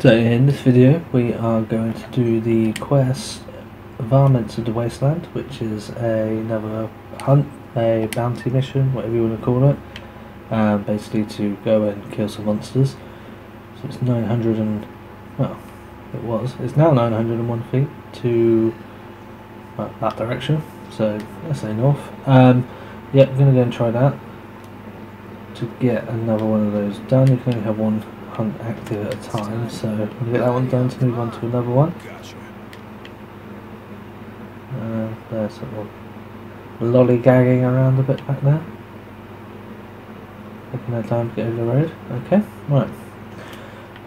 So in this video we are going to do the quest Varmints of the Wasteland, which is a, another hunt, a bounty mission, whatever you want to call it. Um, basically to go and kill some monsters. So it's 900 and, well, it was, it's now 901 feet to well, that direction, so let's say north. Um, yeah, we're going to go and try that. To get another one of those done, you can only have one hunt active at a time, so we'll get that one done to move on to another one. Uh, there's sort of lollygagging around a bit back there. Taking their time to get over the road. Okay, right.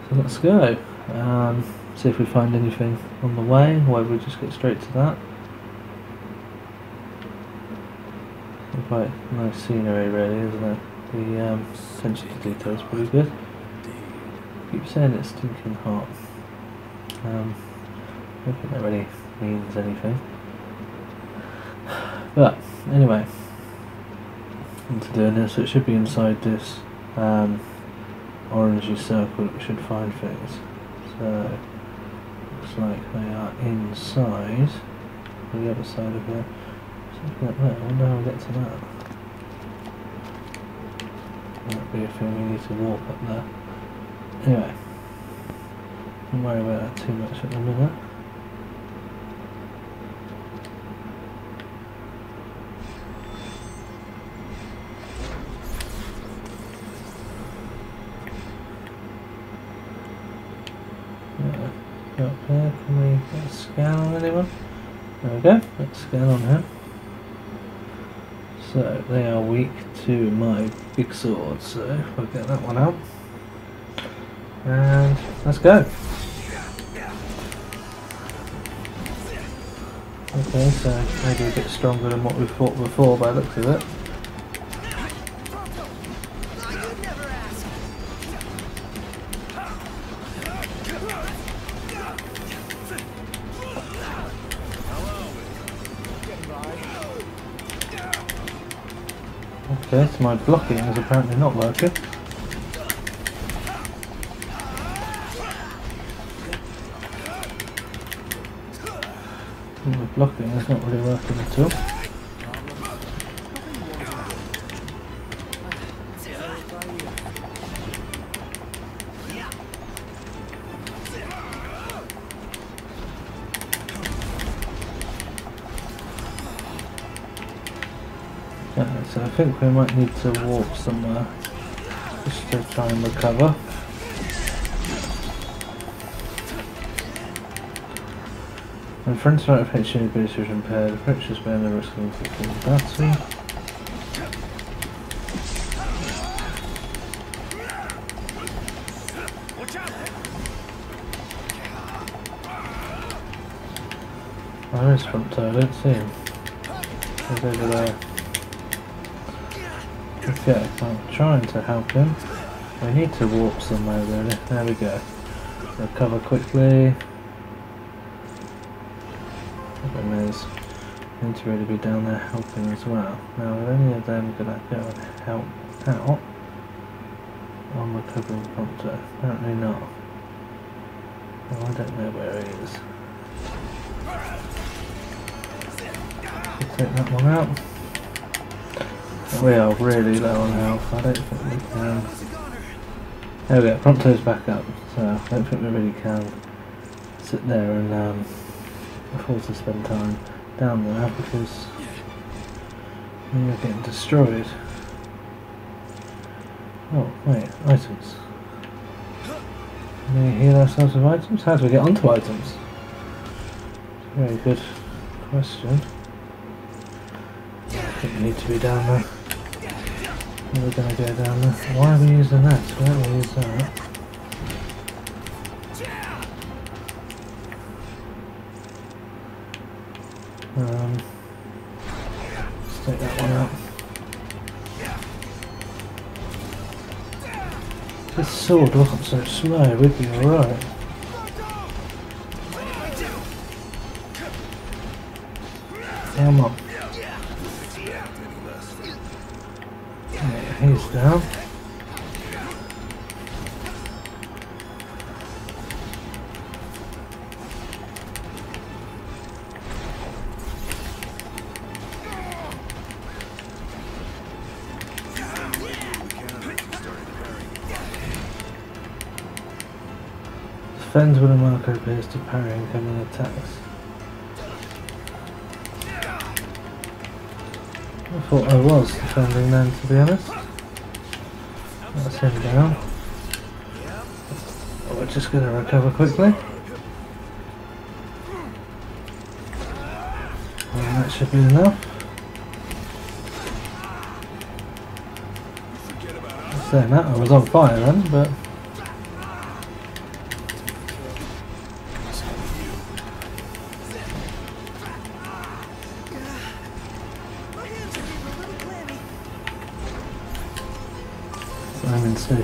So let's go. Um, see if we find anything on the way, or we just get straight to that. Quite nice scenery really, isn't it? The um, attention to detail is pretty good keep saying it's stinking hot. Um, I don't think that really means anything. But, anyway, into doing this, it should be inside this um, orangey circle that we should find things. So, looks like they are inside the other side of here. Something like that, I wonder how we get to that. Might be a thing we need to walk up there. Anyway, don't worry about that too much at the minute. Yeah, up there, can we scan on anyone? There we go, let's scan on him. So they are weak to my big sword, so we'll get that one out. And let's go. Okay, so maybe a bit stronger than what we fought before by the looks of it. Okay, so my blocking is apparently not working. Blocking is not really working at all. Okay, so I think we might need to walk somewhere just to try and recover. When friends start of HU ability is impaired, approaches bear the risk of inflicting battle. Where is Prompto? I don't see him. He's over there. Okay, I'm trying to help him. We need to warp somewhere really. There we go. Recover quickly. Need to really be down there helping as well. Now are any of them gonna go and help out on recovering Prompto? Apparently not. Well, I don't know where he is. take that one out. We are really low on health. I don't think we can. There we go. Prompto's back up, so I don't think we really can sit there and um, afford to spend time down there because we are getting destroyed. Oh, wait, items. Can we heal ourselves with items? How do we get onto items? Very good question. I think we need to be down there. We're gonna go down there. Why are we using that? Why don't we that? Um, let's take that one out. This sword wasn't so slow, we'd be alright. Come on. he's down. Defends when a marker appears to parry incoming attacks. I thought I was defending then, to be honest. That's him down. Oh, we're just going to recover quickly. And that should be enough. Saying that, I was on fire then, but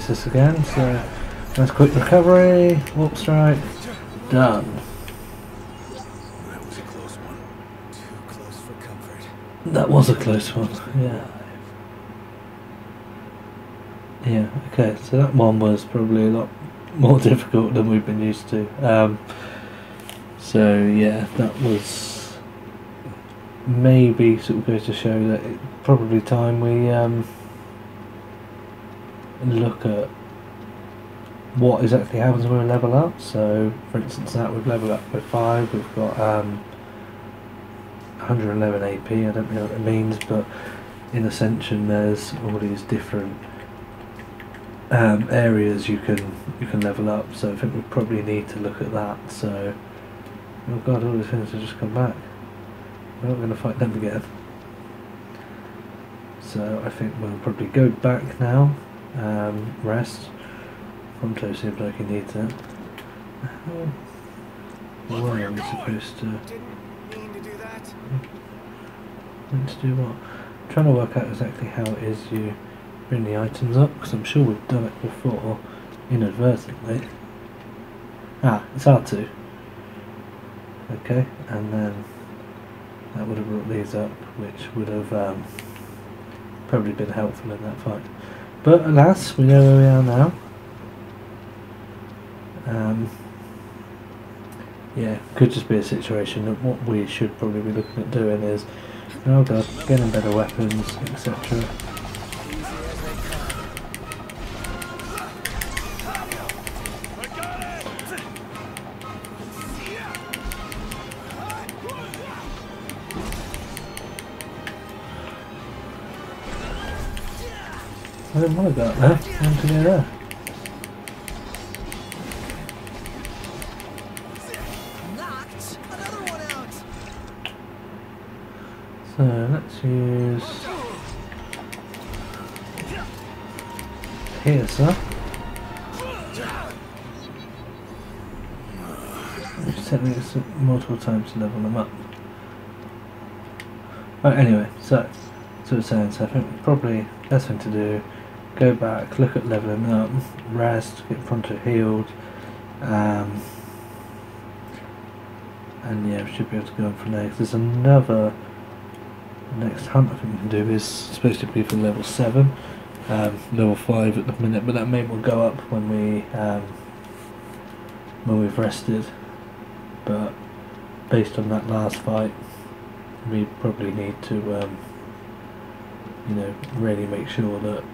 Stasis again, so nice quick recovery, warp strike, done. That was a close one. Too close for comfort. That was a close one, yeah. Yeah, okay, so that one was probably a lot more difficult than we've been used to. Um, so yeah, that was maybe sort of goes to show that it probably time we um, look at what exactly happens when we level up. So, for instance, that we've leveled up by five. We've got um, 111 AP. I don't know what it means, but in Ascension, there's all these different um, areas you can you can level up. So I think we probably need to look at that. So, oh god, all these things have just come back. We're not going to fight them again. So I think we'll probably go back now. Um, rest. Prompto seems like he needs it. How were we supposed to? Didn't mean to do that. Meant to do what? I'm trying to work out exactly how it is you bring the items up because I'm sure we've done it before inadvertently. Ah, it's R2. Okay, and then that would have brought these up, which would have um, probably been helpful in that fight. But alas, we know where we are now. Um, yeah, could just be a situation that what we should probably be looking at doing is, oh god, getting better weapons, etc. I didn't want to go there. So let's use Piercer. Which technically multiple times to level them up. Right, anyway, so so it's saying so I think probably best thing to do go back, look at leveling up, rest, get Prompto healed, um, and yeah, we should be able to go on there. 'cause there's another next hunt I think we can do is supposed to be for level 7, um, level 5 at the minute, but that may will go up when we um, when we've rested. But based on that last fight, we probably need to um, you know really make sure that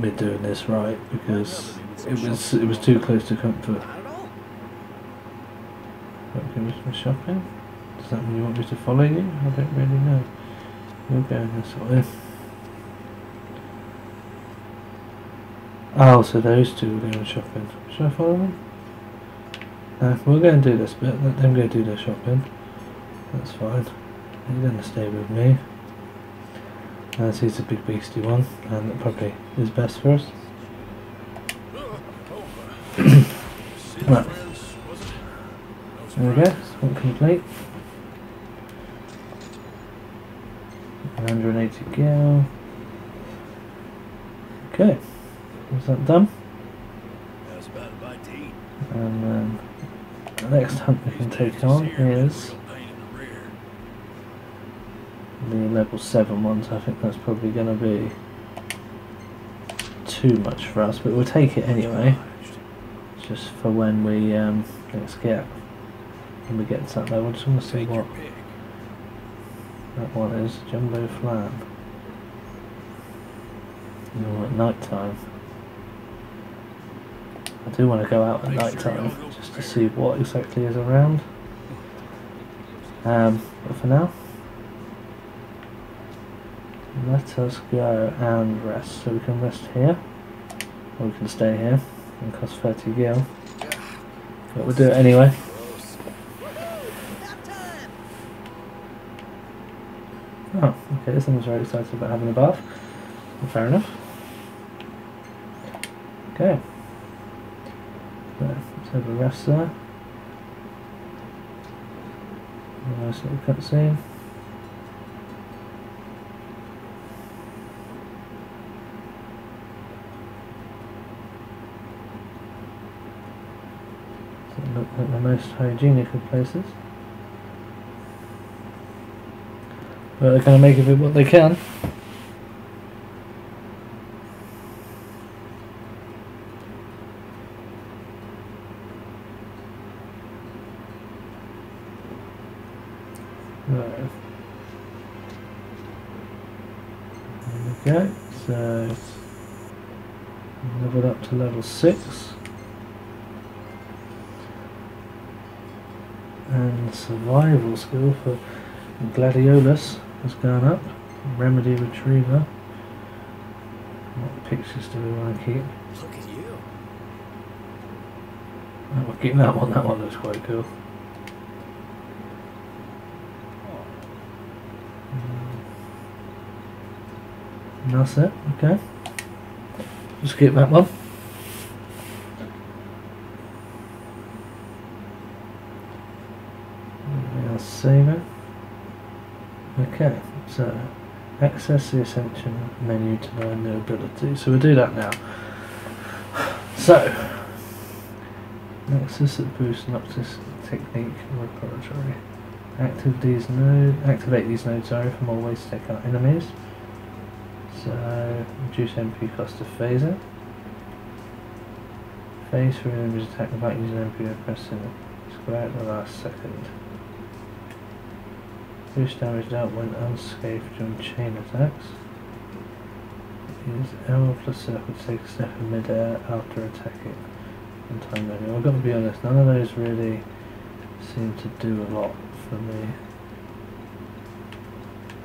we're doing this right because it was it was too close to comfort. Okay, shopping? Does that mean you want me to follow you? I don't really know. We're going this way. Oh, so those two are going shopping. Should I follow them? Uh, no, we're going to do this bit. Let them go do their shopping. That's fine. You're going to stay with me. As he's a big beastie one, and it probably is best for us. Right. There we go, one complete. 180 gil. Okay, is that done? That's about a bite to eat. And then the next hunt we can take on is Real pain in the rear. The level 7 ones. I think that's probably going to be too much for us, but we'll take it anyway. Just for when we um, let's get when we get to that level. Just want to see what that one is. Jumbo flan. No, at night time. I do want to go out at night time just to see what exactly is around. Um, but for now, let us go and rest. So we can rest here, or we can stay here and cost 30 gil. But we'll do it anyway. Oh, okay, someone's very excited about having a bath. Well, fair enough. Okay. Let's have a rest there. Nice little cutscene. the most hygienic of places. But they're going to make of it what they can. Right. There we go. So, level up to level 6. Survival skill for Gladiolus has gone up. Remedy Retriever. What pictures do we want to keep? Look at you. Oh, we'll keep that one. That one looks quite cool. And that's it. Okay. Just keep that one. Anything else saving? Okay, so access the ascension menu to learn new abilities. So we'll do that now. So, access that boosts Noctis technique repository. Active these node, activate these nodes sorry, for more ways to take out enemies. So, reduce MP cost of phaser. Phase for enemies attack without using MP by pressing square at the last second. Boost damage dealt when unscathed during chain attacks. Use L plus circle to take a step in midair after attacking. In time. I've got to be honest, none of those really seem to do a lot for me.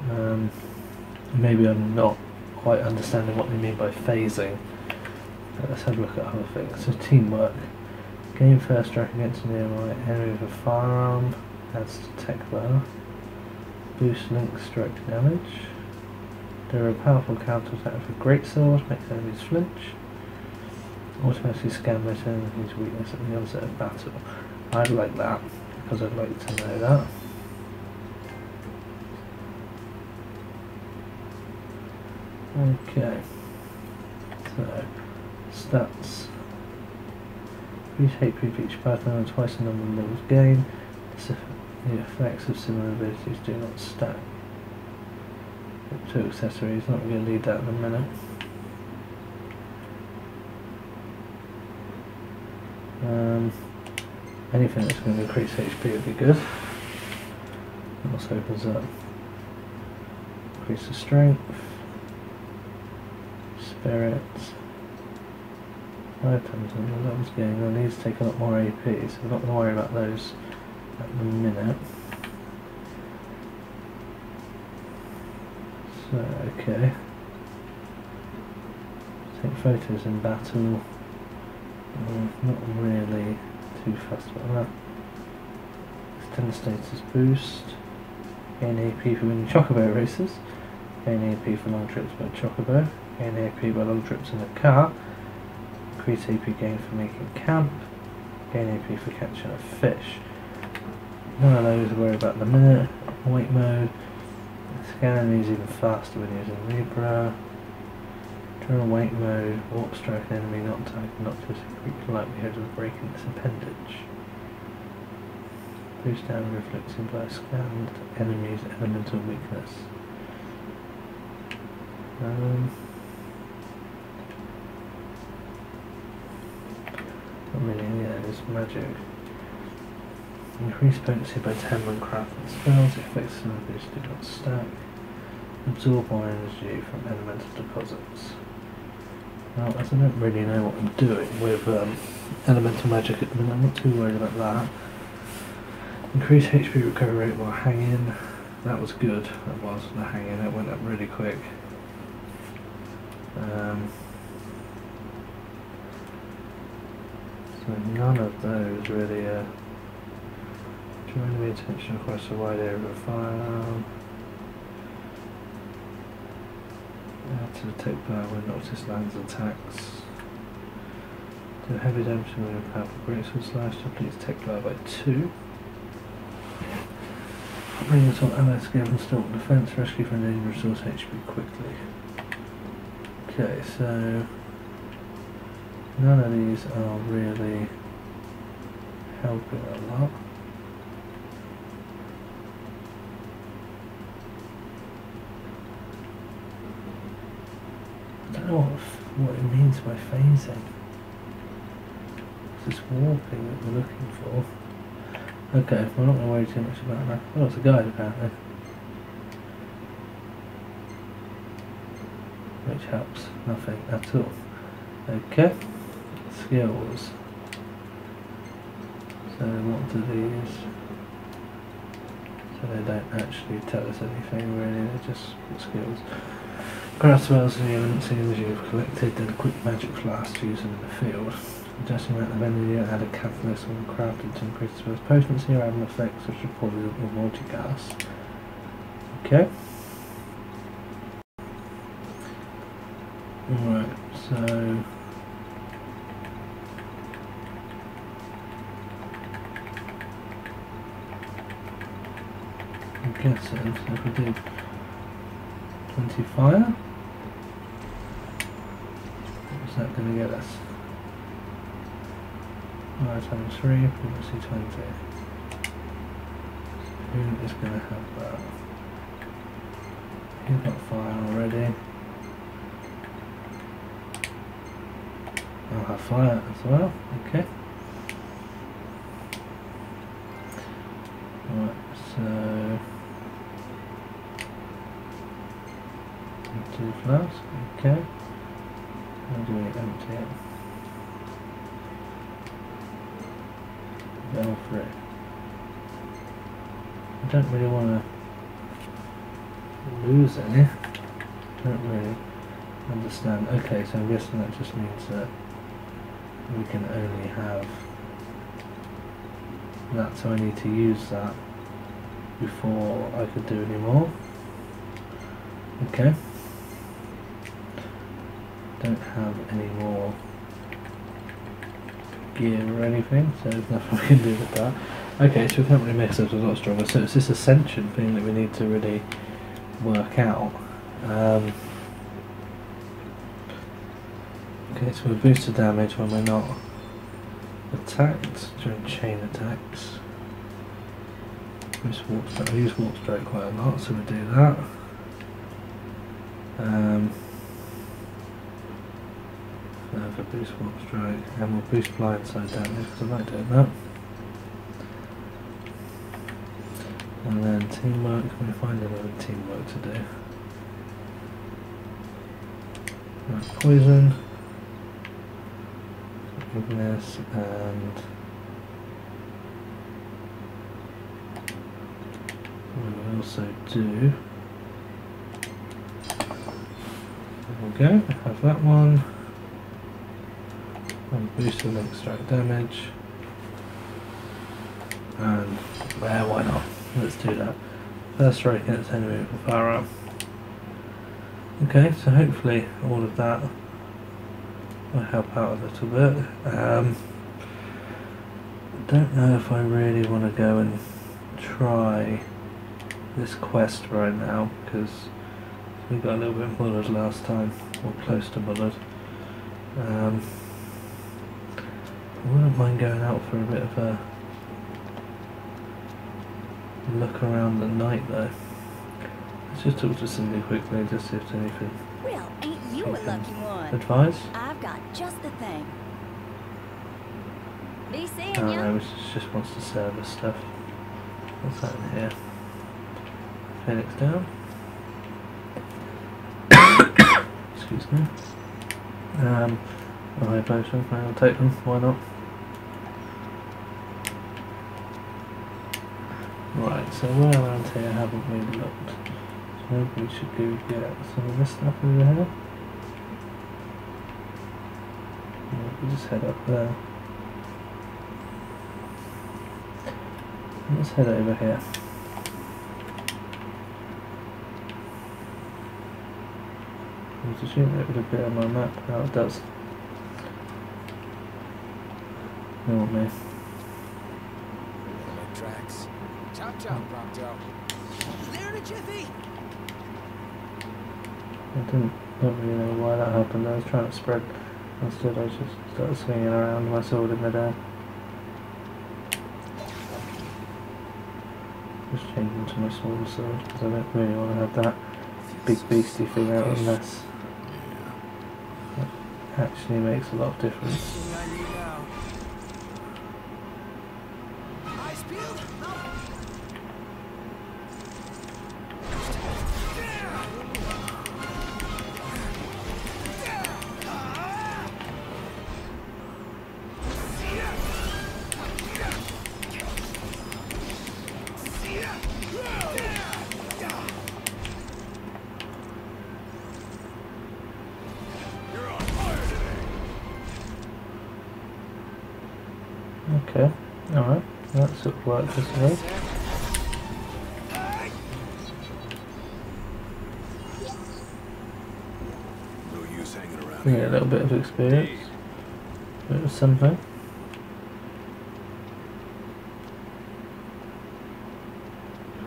Um, maybe I'm not quite understanding what they mean by phasing. Let's have a look at other things. So teamwork. Gain first strike against a nearby enemy with a firearm. Adds to tech bar. Boost link strike damage. There are powerful counter attack with great sword, makes enemies flinch. Automatically scan most enemies' weakness at the onset of battle. I'd like that, because I'd like to know that. Okay. So, stats. Increase HP for each partner and twice the number of levels gained. The effects of similar abilities do not stack. Up to accessories, not going to lead that in a minute. Um, anything that's going to increase HP would be good. It also opens up. Increase the strength. Spirit. Items and that was going. These take a lot more AP, so we're not going to worry about those the minute. So, okay. Take photos in battle. Mm, not really too fast about that. Extend status boost. Gain AP for winning chocobo races. Gain AP for long trips by chocobo. Gain AP by long trips in a car. Increase AP gain for making camp. Gain AP for catching a fish. None of those to worry about the minute. White mode. Scan enemies even faster when using Libra. During white mode, warp strike an enemy not target not to increase the likelihood of breaking its appendage. Boost down reflecting by scanned enemy's elemental weakness. Um, mean, yeah, it's magic. Increase potency by 10 when crafting spells, effects and abilities do not stack. Absorb more energy from elemental deposits. Well, as I don't really know what I'm doing with um, elemental magic at the minute, I'm not too worried about that. Increase HP recovery rate while hanging. That was good. That was the hanging. It went up really quick. Um, so none of those really uh, draw enemy attention across a wide area of fire. Add to the tech bar when Noctis lands attacks. Do heavy damage to a powerful greatsword slash depletes tech bar by two. Bring us on allied skill and stalk defense, rescue from enemy resource HP quickly. Okay, so none of these are really helping a lot. I don't know what, it means by phasing. It's this warping that we're looking for. Okay, we're not going to worry too much about that. Well, it's a guide apparently. Which helps nothing at all. Okay, skills. So what do these... So they don't actually tell us anything really, they're just skills. Grab spells and the elements as you've collected, then a quick magic flask used in the field. Adjusting amount of energy, add a catalyst when crafted to increase the spell's potency or add an effect such as poison or multicast. Okay. Alright, so... I'm guessing, so if we do 20 fire, what's that going to get us? Fire times 3, frequency 20. So who is going to have that? You've got fire already. I'll have fire as well, okay. Right, so two flasks, okay. How do we empty it? Bell free. I don't really want to lose any. Eh? Don't really understand. Okay, so I'm guessing that just means that we can only have that, so I need to use that before I could do any more. Okay. Don't have any more gear or anything, so there's nothing we can do with that. Okay, so we can't really make ourselves a lot stronger, so it's this ascension thing that we need to really work out. Um, Okay, so we boost the damage when we're not attacked during chain attacks. Use warp strike. Use warp strike quite a lot, so we do that. Um, further boost warp strike, and we'll boost blindside damage because I like doing that. And then teamwork. Can we find another teamwork to do? Right, poison weakness and we also do there we go, have that one and boost and extract damage and there, why not let's do that first strike against enemy with firearm okay so hopefully all of that will help out a little bit. Um, don't know if I really want to go and try this quest right now because we got a little bit mullered last time, or close to mullered. Um, I wouldn't mind going out for a bit of a look around the night though. Let's just talk to Cindy quickly, just see if there's anything. Well, ain't you a lucky one? Advice? I've got just the thing. Be seeing I don't she just wants to service stuff. What's that in here? Phoenix down. Excuse me. Um, a high potion, I'll take them, why not? Right, so where around here haven't we looked? So maybe we should go get some of this stuff over here. Just head up there. Let's head over here. I was assuming it would appear on my map. No, it does. Oh me. Red tracks. Chop chop, Prompto. There in a jiffy. I didn't don't really know why that happened. I was trying to spread. Instead, I just started swinging around my sword in midair. Just changing to my small sword because I don't really want to have that big beastie thing out unless it actually makes a lot of difference. Okay, alright, that sort of worked this way. Yeah, a little bit of experience. Bit of something.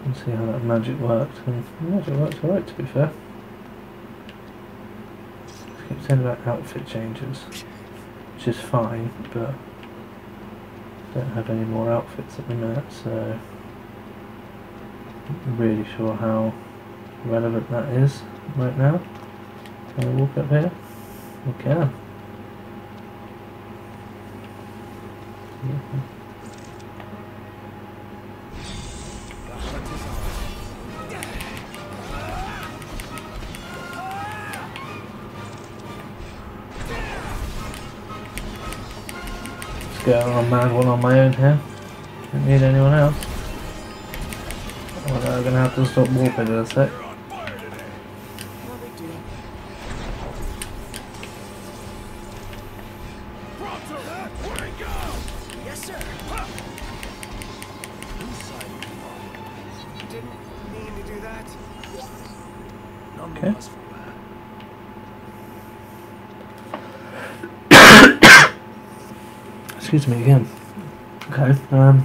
And see how that magic worked. And magic works alright to be fair. It keeps saying about outfit changes. Which is fine, but don't have any more outfits at the minute, so not really sure how relevant that is right now. Can we walk up here? We can. On mad one on my own here. Don't need anyone else. Well, I'm gonna have to stop walking in a sec. Excuse me again. Okay, um.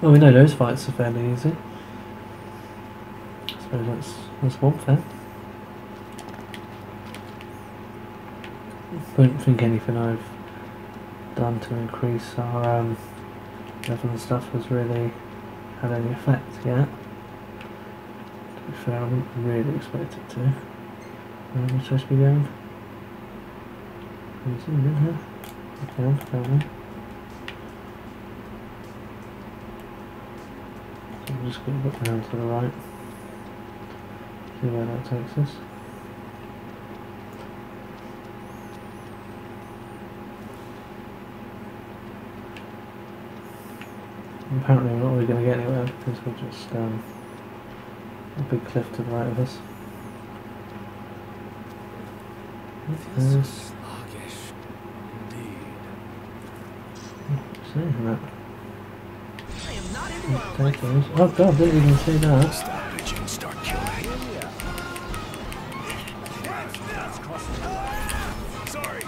Well, we know those fights are fairly easy. I suppose that's, that's one thing. Don't think anything I've done to increase our um, level and stuff has really had any effect yet. To be fair, I wouldn't really expect it to. Where am I supposed to be going? Is it in here? Okay. So I'm just going to look down to the right. See where that takes us. Apparently we're not really going to get anywhere because we're just um, a big cliff to the right of us. Feels so Uh, sluggish. Indeed. Seeing that. Potatoes. Oh god, didn't even see that. Stop bitching start killing. Sorry.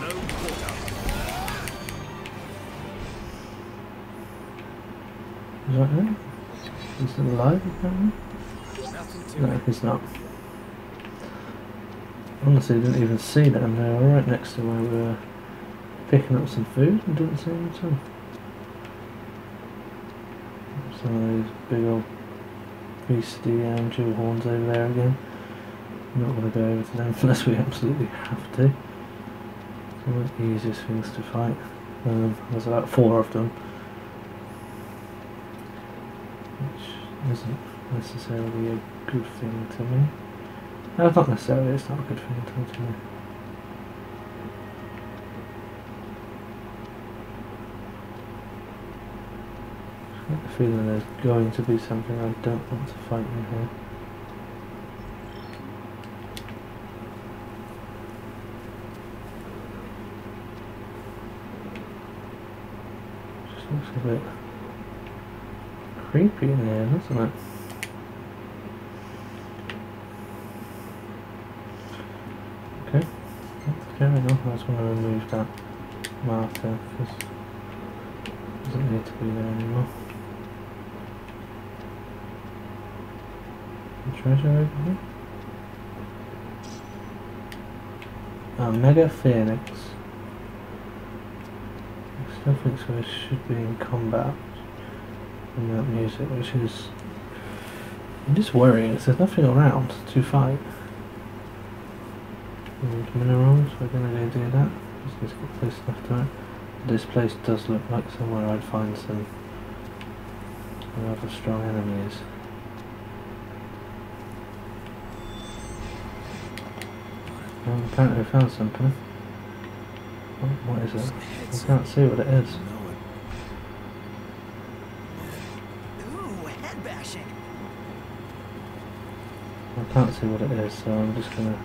No quota. Is that him? Is he alive apparently? No, he's not. Honestly, didn't even see them. They were right next to where we were picking up some food and didn't see at. Some of those big old beastie um, horns over there again. I'm not going to go over to them unless we absolutely have to. They're not the easiest things to fight. Um, there's about four of them. Which isn't necessarily a good thing to me. No, not necessarily, it's not a good thing to me. I get the feeling there's going to be something I don't want to fight in here. Just looks a bit creepy in here, doesn't it? Okay, let's carry on. I just want to remove that marker because it doesn't need to be there anymore. Treasure over here? A Mega Phoenix. Still think so it should be in combat in that music, which is just worrying. There's nothing around to fight. And minerals, we're gonna go do that. To get close enough to it. This place does look like somewhere I'd find some rather strong enemies. Well, apparently found something. What, what is it? I can't see what it is. Ooh, head bashing. I can't see what it is, so I'm just gonna.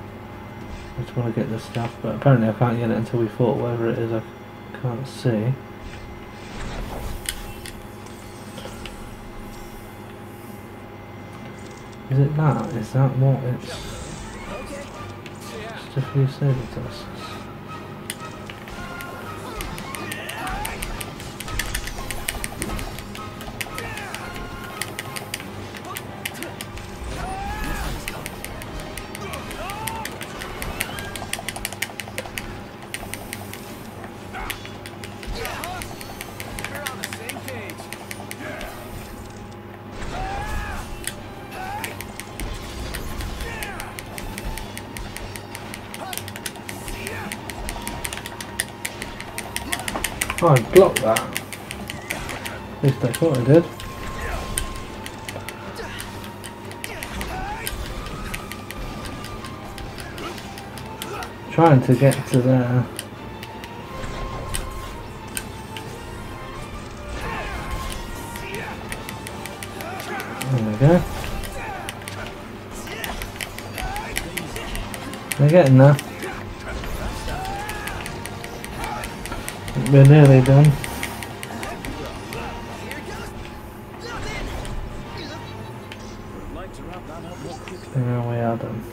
I just want to get this stuff, but apparently I can't get it until we fought whatever it is I can't see. Is it that? Is that what it's. A few saber Oh, I blocked that. At least I thought I did. Trying to get to there. There we go. They're getting there. Quickly. There we are done.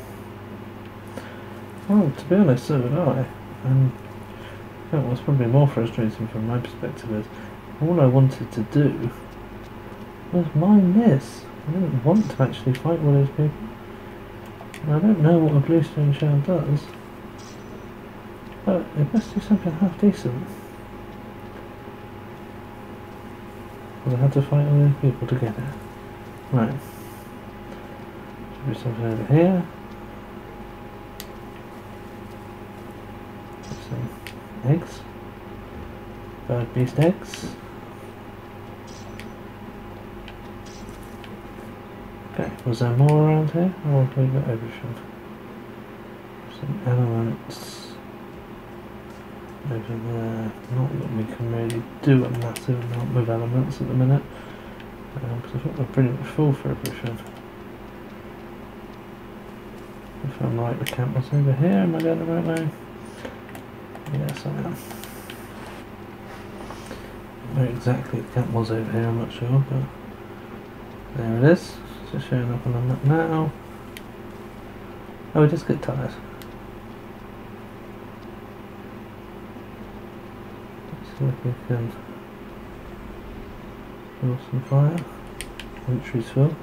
Well, to be honest, so did I. And think what's probably more frustrating from my perspective is all I wanted to do was mine this. I didn't want to actually fight one of those people. And I don't know what a bluestone shell does, but it must do something half decent. I had to fight all those people together. Right. Should be something over here. Some eggs. Bird beast eggs. Okay, was there more around here? Or have we got everything? Some elements over there. Not that we can really do a massive amount with elements at the minute. Um, because I think we're pretty much full for everything. If I'm right, the camp was over here. Am I going the right way? Yes, I am. Where exactly the camp was over here, I'm not sure, but there it is. It's just showing up on the map now. Oh, we just get tired. We can build some fire. Full.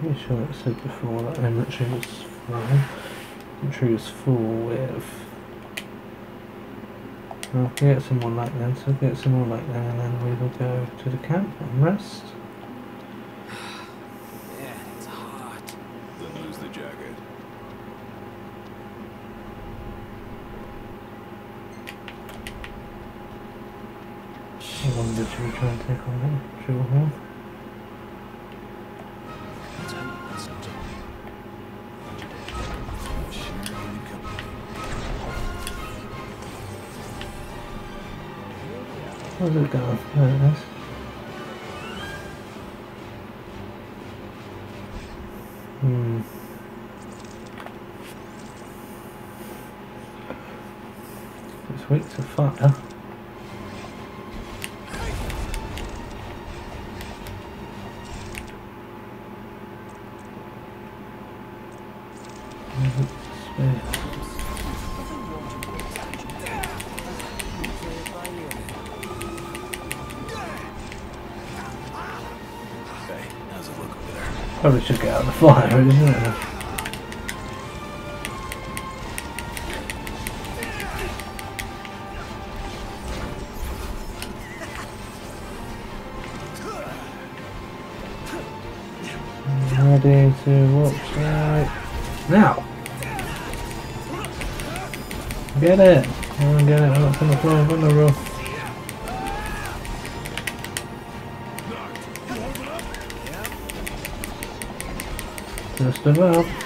Pretty sure it said before that inventory was full. Inventory was full with. I'll get some more light then, so get some more light then, and then we will go to the camp and rest. It going? There. Hmm. It's weak to fire. Probably should get out of the fire, isn't it? Ready to watch right now. Get it! Come on, get it. What's on the floor? On the roll. Just about. Gladio,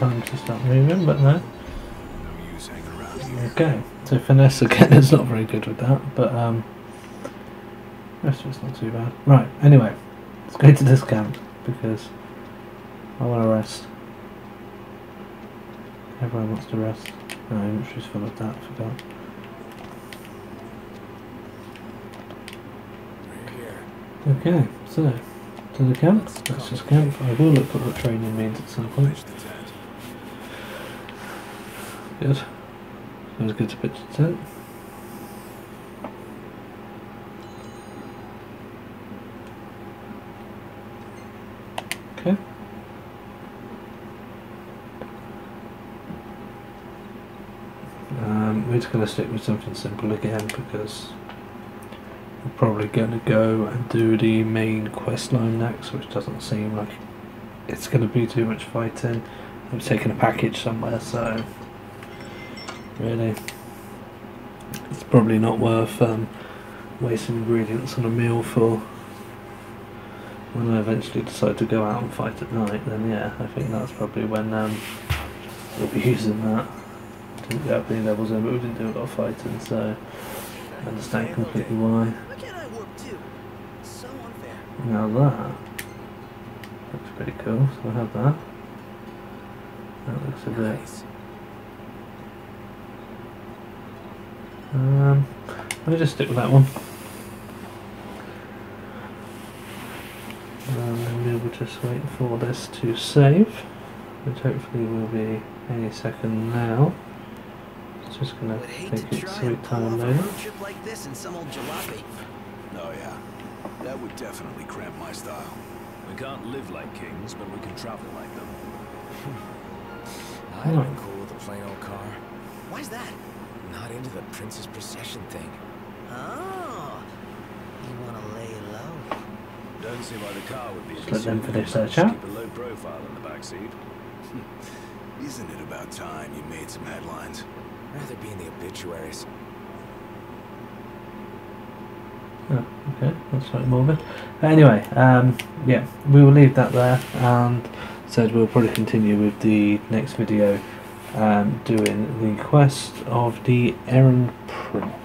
time to start moving, but no. No use hanging around here. Okay, so finesse again is not very good with that, but um, rest of it's not too bad. Right, anyway, let's go to this camp because I want to rest. Everyone wants to rest. No, inventory's full of that, forgot. Okay, so to the camp. Let's just camp. I will look at what training means at some point. Good. Always good to the tent. Okay. Um, we're just going to stick with something simple again because we're probably going to go and do the main quest line next, which doesn't seem like it's going to be too much fighting. I'm taking a package somewhere, so really, it's probably not worth um, wasting ingredients on a meal for. When I eventually decide to go out and fight at night, then yeah, I think that's probably when um, we'll be using that. Didn't get up any levels in, but we didn't do a lot of fighting, so I understand completely why. Now that looks pretty cool, so I have that. That looks a bit. Um, let me just stick with that one. And then we will just wait for this to save, which hopefully will be any second now. It's just gonna take to its try sweet time off loading. like this in some old jalopy. Oh yeah. That would definitely cramp my style. We can't live like kings, but we can travel like them. I'd have Oh. been cool with a plain old car. Why's that? Not into the princess procession thing. Oh, you want to lay low? Don't see why the car would be. Just let them finish their Just chat. Keep a low profile in the back seat. Isn't it about time you made some headlines? Rather be in the obituaries. Oh, okay, that's quite morbid. Anyway, um, yeah, we will leave that there and said we'll probably continue with the next video um, doing the quest of the Errand Prince.